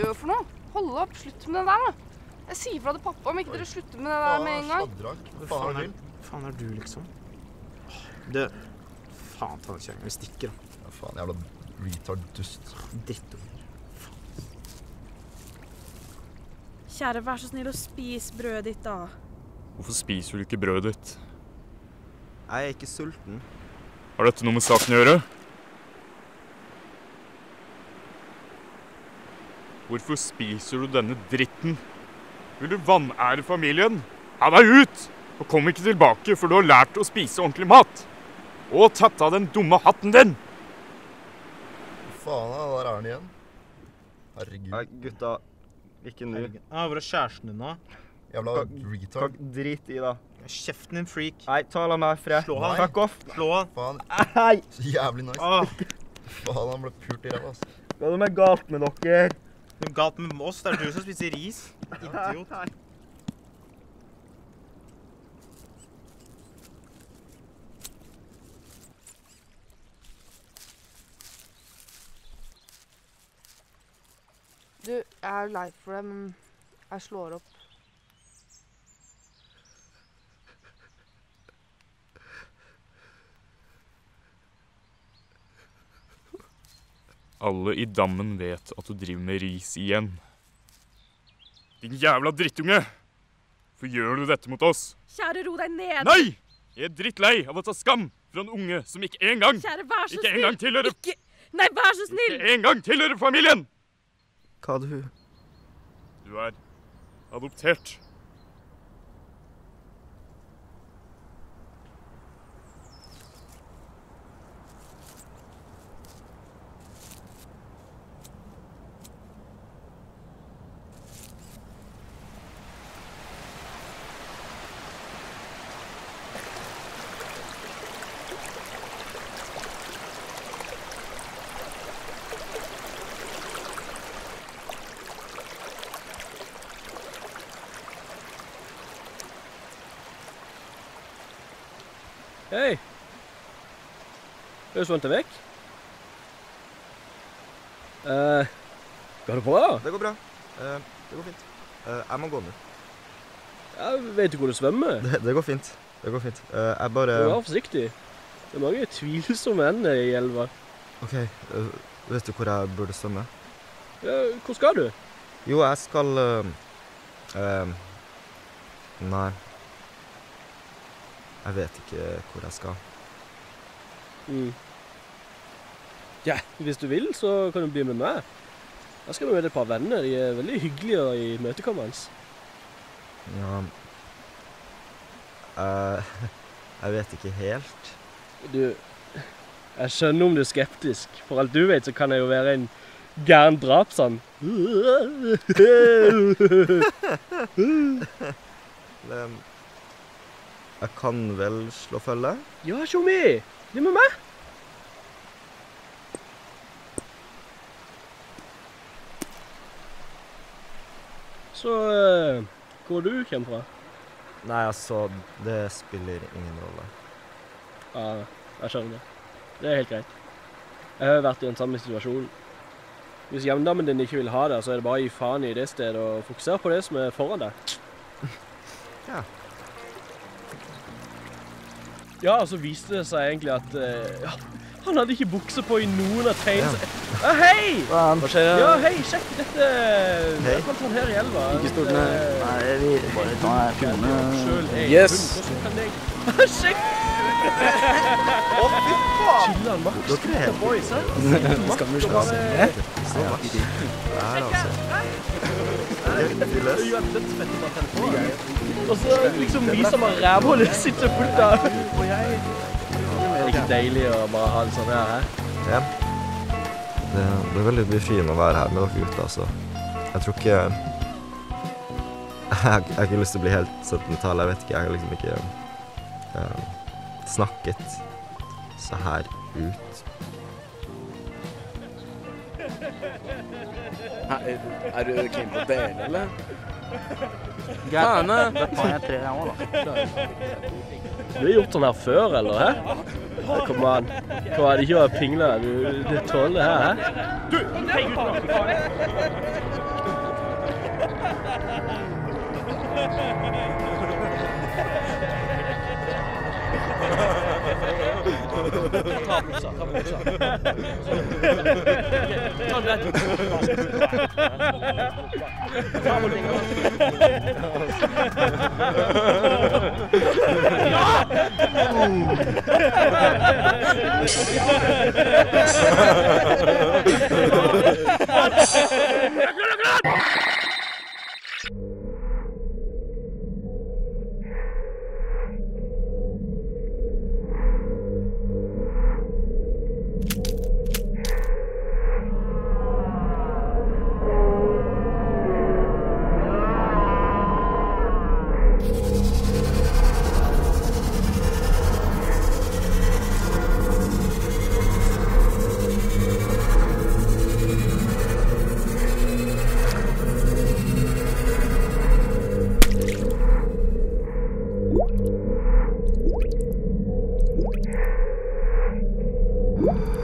gjør for noe? Hold opp, slutt med det der, da. Jeg sier fra til pappa om ikke dere slutter med det der med en gang. Hva faen faen er faen er du, liksom? Det Faen ta den kjerringa. Vi stikker, da. Ja, faen, jævla retard dust. Drittunger. Kjære, vær så snill og spis brødet ditt, da. Hvorfor spiser du ikke brødet ditt? Jeg er ikke sulten. Har dette noe med saken å gjøre? Hvorfor spiser du denne dritten? Vil du vanære familien? Ha deg ut! Og kom ikke tilbake før du har lært å spise ordentlig mat. Og tatt av den dumme hatten din! Faen, da, der er han igjen. Herregud. Nei, gutta. Ikke nå. Ah, hvor er kjæresten din, da? Jævla retard. Drit i, da. Kjeften din, freak. Nei, ta la meg fred. Slå han. Fuck off. Slå han. Faen, Nei! så jævlig nice. Ah, Faen, han ble pult i ræva, altså. Hva er det med galt med dere? Er galt med oss. Det er du som spiser ris. Idiot. Du, jeg er lei for det, men jeg slår opp. Alle i dammen vet at du driver med ris igjen. Din jævla drittunge! Hvorfor gjør du dette mot oss? Kjære, ro deg ned. Nei! Jeg er drittlei av å ta skam fra en unge som ikke engang Kjære, vær så Ikke snill. engang tilhører Ikke Nei, vær så snill! Ikke engang tilhører familien! Hva er du? Du er adoptert. Hei. Er du deg vekk? Eh, går det bra? Det går bra. Eh, det går fint. Eh, jeg må gå nå. Jeg vet du hvor du svømmer? Det, det går fint. Det går fint. Eh, jeg bare Du forsiktig. Det er mange tvilsomme ender i elva. OK. eh, vet du hvor jeg burde svømme? Ja, hvor skal du? Jo, jeg skal eh, eh, Nei. Jeg vet ikke hvor jeg skal. Mm. Ja, hvis du vil, så kan du bli med meg. Jeg skal møte et par venner. De er veldig hyggelige og imøtekommende. Ja eh, Jeg vet ikke helt. Du, jeg skjønner om du er skeptisk. For alt du vet, så kan jeg jo være en gæren drapsand. Jeg kan vel slå følge? Ja, tjommi! Du med meg. Så eh, hvor du kommer fra? Nei, altså, det spiller ingen rolle. Ja, jeg skjønner det. Det er helt greit. Jeg har vært i den samme situasjonen. Hvis jevndammen din ikke vil ha det, så er det bare å gi faen i det stedet og fokusere på det som er foran deg. Ja. Ja, og så viste det seg egentlig at eh, ja, han hadde ikke bukse på i noen av tegnene. Ja. hei! Hva skjer? Ja, hei, sjekk dette. Hei. Jeg fant han her i elva. Ikke stort, nei. Nei, vi bare tar. Selv er Yes. Sjekk! Å, fy faen! Chiller'n, Max. Dere er helt Boys, hæ? Skal vi slå oss ned? så vaks. Er. Og så liksom vi som har rævhullet sitter fullt av jeg Det er ikke deilig å bare ha det sånn her, hæ? Ja. Det, det er veldig befriende å være her med dere gutter, altså. Jeg tror ikke Jeg, jeg har ikke lyst til å bli helt sentimental. Jeg vet ikke, jeg har liksom ikke eh, snakket så her ut. Er, du keen på å dele, eller? Gjerne. da tar jeg tre, jeg òg, da. Du har gjort sånn her før, eller? hæ? Kom an. Kom an, ikke vær pingle. Du, du tåler det her, hæ? 다 먹자, 다 먹자. 야! you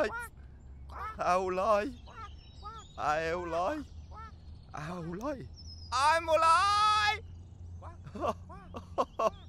ơi Ao lôi. Ao lôi. Ao lôi. Ai mù lại?